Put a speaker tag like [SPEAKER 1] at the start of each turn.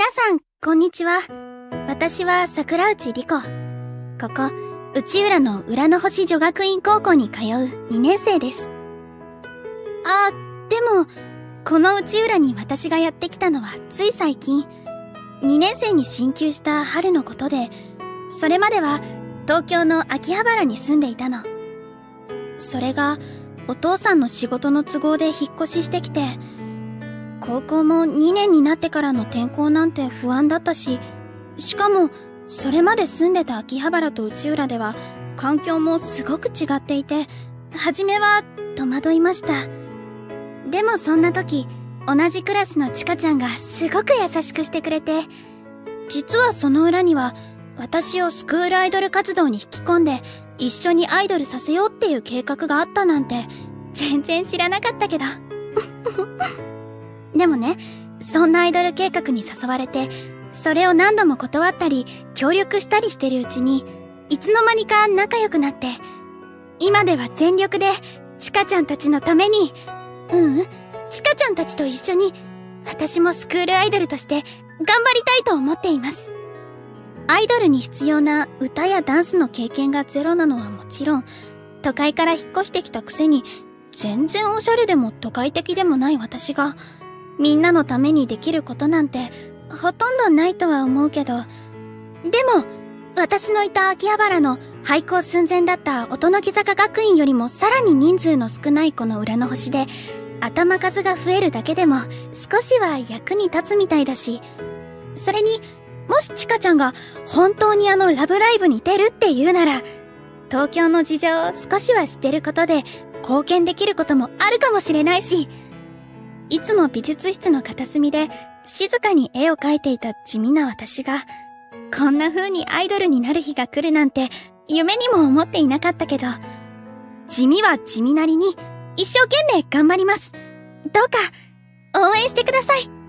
[SPEAKER 1] 皆さん、こんにちは。私は桜内莉子。ここ、内浦の浦の星女学院高校に通う2年生です。あ、でも、この内浦に私がやってきたのはつい最近、2年生に進級した春のことで、それまでは東京の秋葉原に住んでいたの。それが、お父さんの仕事の都合で引っ越ししてきて、高校も2年になってからの転校なんて不安だったし、しかも、それまで住んでた秋葉原と内浦では、環境もすごく違っていて、初めは戸惑いました。でもそんな時、同じクラスのちかちゃんがすごく優しくしてくれて、実はその裏には、私をスクールアイドル活動に引き込んで、一緒にアイドルさせようっていう計画があったなんて、全然知らなかったけど。でもね、そんなアイドル計画に誘われて、それを何度も断ったり、協力したりしてるうちに、いつの間にか仲良くなって、今では全力で、ちかちゃんたちのために、ううん、ちかちゃんたちと一緒に、私もスクールアイドルとして頑張りたいと思っています。アイドルに必要な歌やダンスの経験がゼロなのはもちろん、都会から引っ越してきたくせに、全然おしゃれでも都会的でもない私が、みんなのためにできることなんて、ほとんどないとは思うけど、でも、私のいた秋葉原の廃校寸前だった音の木坂学院よりもさらに人数の少ないこの裏の星で、頭数が増えるだけでも少しは役に立つみたいだし、それに、もしちかちゃんが本当にあのラブライブに出るって言うなら、東京の事情を少しは知ってることで貢献できることもあるかもしれないし、いつも美術室の片隅で静かに絵を描いていた地味な私が、こんな風にアイドルになる日が来るなんて夢にも思っていなかったけど、地味は地味なりに一生懸命頑張ります。どうか応援してください。